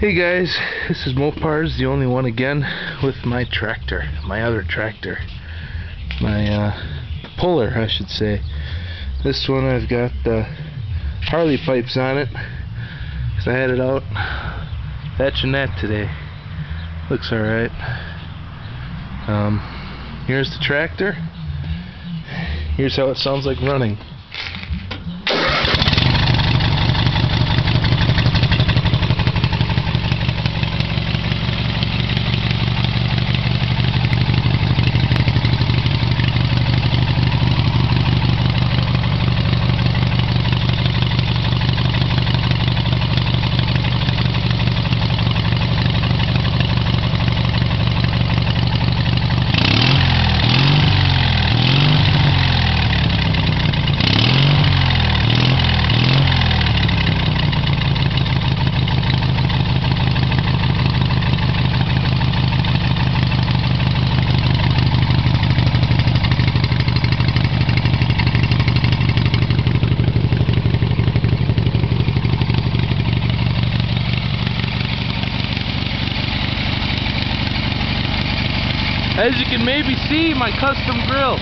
Hey guys, this is Mopars, the only one again with my tractor, my other tractor, my uh, puller I should say. This one I've got uh, Harley pipes on it, because I had it out fetching that today. Looks alright. Um, here's the tractor. Here's how it sounds like running. As you can maybe see, my custom grill.